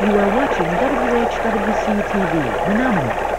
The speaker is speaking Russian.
You are watching WHWC TV, Menominee.